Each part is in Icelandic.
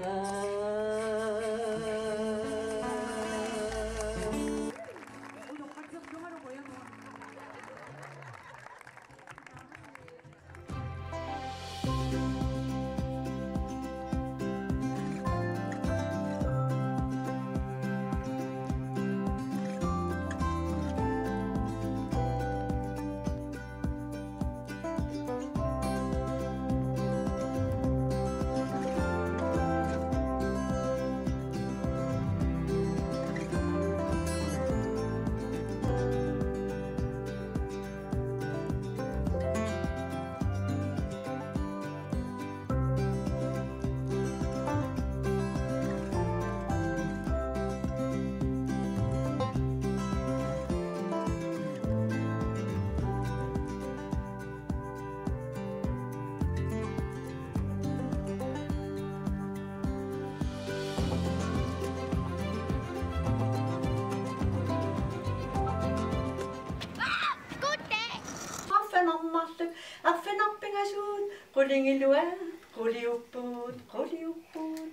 love. Kollingiluen, Kolliopod, Kolliopod.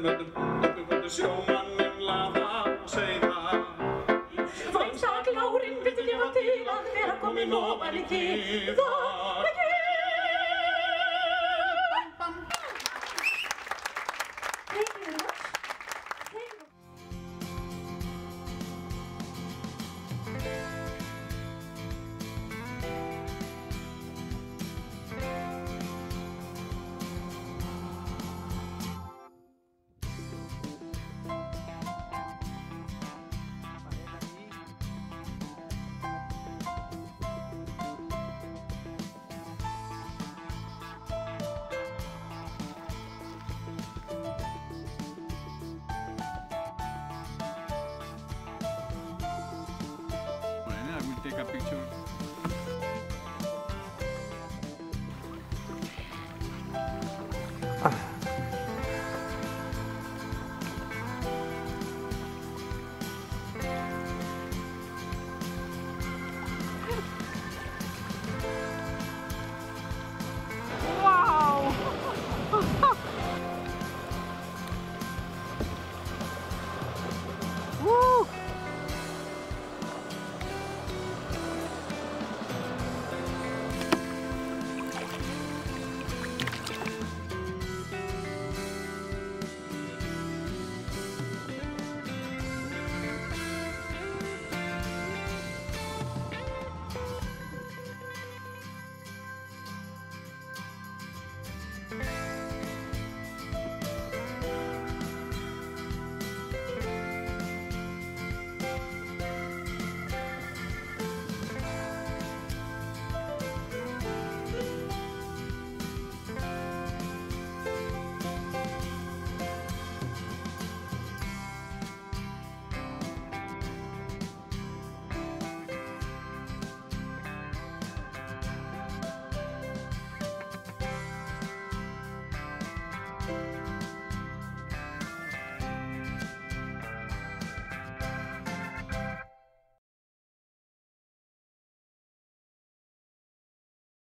Kvíðastum möndum Öppum kvöldu sjómannum laða og segða Fæmsak lárin viltu gefa til að vera komin ofan í tíða. backup pictures.